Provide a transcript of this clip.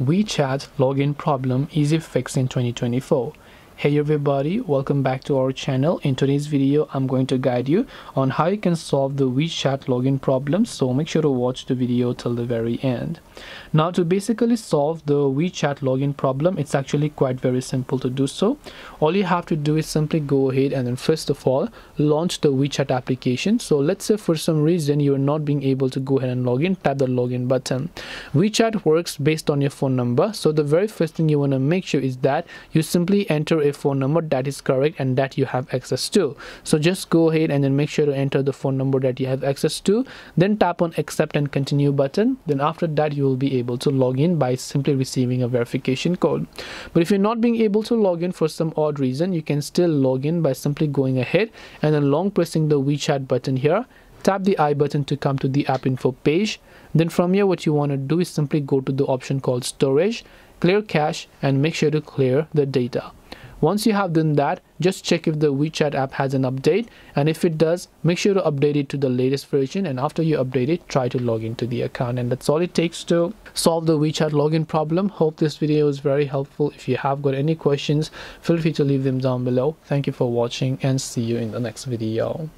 WeChat login problem easy fix in 2024 Hey everybody, welcome back to our channel. In today's video, I'm going to guide you on how you can solve the WeChat login problem. So make sure to watch the video till the very end. Now to basically solve the WeChat login problem, it's actually quite very simple to do so. All you have to do is simply go ahead and then first of all, launch the WeChat application. So let's say for some reason you're not being able to go ahead and log in, tap the login button. WeChat works based on your phone number. So the very first thing you want to make sure is that you simply enter a phone number that is correct and that you have access to. So just go ahead and then make sure to enter the phone number that you have access to then tap on accept and continue button. Then after that you will be able to log in by simply receiving a verification code. But if you're not being able to log in for some odd reason you can still log in by simply going ahead and then long pressing the WeChat button here. Tap the i button to come to the app info page. Then from here what you want to do is simply go to the option called storage clear cache and make sure to clear the data once you have done that, just check if the WeChat app has an update and if it does, make sure to update it to the latest version and after you update it, try to log into the account and that's all it takes to solve the WeChat login problem. Hope this video was very helpful. If you have got any questions, feel free to leave them down below. Thank you for watching and see you in the next video.